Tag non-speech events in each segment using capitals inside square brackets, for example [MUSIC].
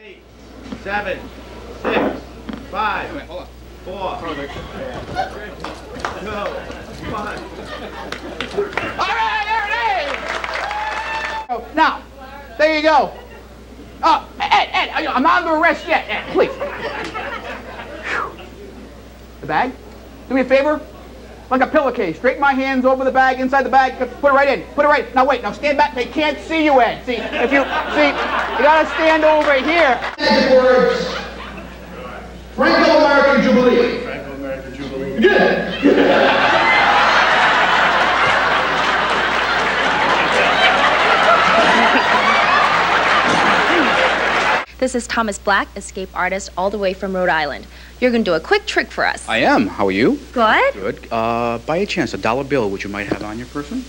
Eight, seven, six, five, four, two, one. All right, there it is. Now, there you go. Oh, Ed, Ed, I'm not under arrest yet. Ed, please. Whew. The bag? Do me a favor. Like a pillowcase. Straighten my hands over the bag, inside the bag. Put it right in. Put it right. Now wait. Now stand back. They can't see you, Ed. See, if you see, you gotta stand over here. words. Franco-American Jubilee. Franco-American Jubilee. Good. [LAUGHS] This is Thomas Blacke, escape artist all the way from Rhode Island. You're going to do a quick trick for us. I am. How are you? Good. Good. Uh, by a chance, a dollar bill, which you might have on your person?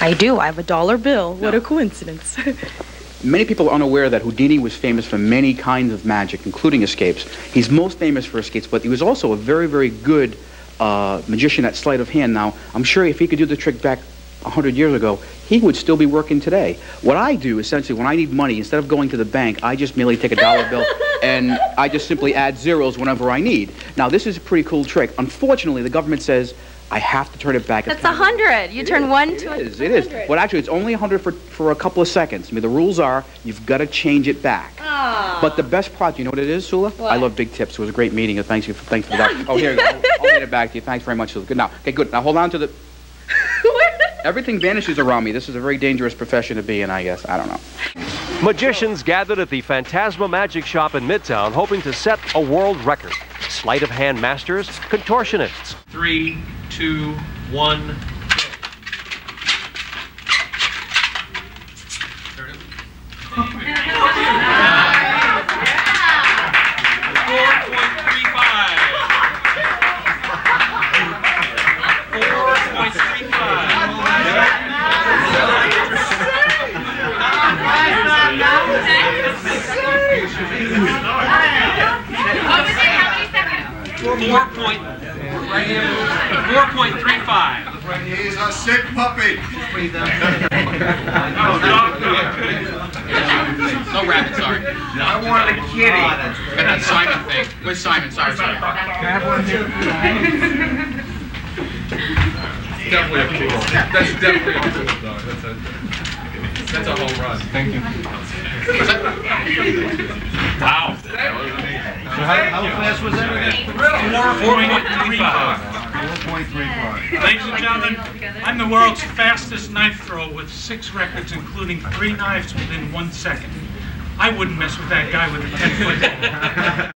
I do. I have a dollar bill. What a coincidence. [LAUGHS] Many people are unaware that Houdini was famous for many kinds of magic, including escapes. He's most famous for escapes, but he was also a very, very good uh, magician at sleight of hand. Now, I'm sure if he could do the trick back 100 years ago, he would still be working today. What I do, essentially, when I need money, instead of going to the bank, I just merely take a dollar bill [LAUGHS] and I just simply add zeros whenever I need. Now, this is a pretty cool trick. Unfortunately, the government says I have to turn it back. It's That's a hundred. You turn one it to a is, it is. hundred. But actually, it's only 100 for, for a couple of seconds. I mean, the rules are you've got to change it back. Ah. But the best part, you know what it is, Sula? What? I love big tips. It was a great meeting. Thanks you for, thanks for that. [LAUGHS] Oh, here you go. I'll, I'll hand it back to you. Thanks very much, Sula. Good now. Okay, good. Now hold on to the. Everything vanishes around me. This is a very dangerous profession to be in, I guess. I don't know. Magicians gathered at the Fantasma Magic Shop in Midtown hoping to set a world record. Sleight of hand masters, contortionists, Three, two, one. 4.35. He's a sick puppy. no, rabbit, sorry. I wanted a kitty. But that Simon thing. Where's Simon? Sorry, sorry. Definitely a kitty. That's definitely a kitty. That's a, that's a whole run. Thank you. wow. How fast was that? Four point three five. 4.35. Ladies and gentlemen, I'm the world's fastest knife thrower with six records, including three knives within one second. I wouldn't mess with that guy with a 10-foot pole.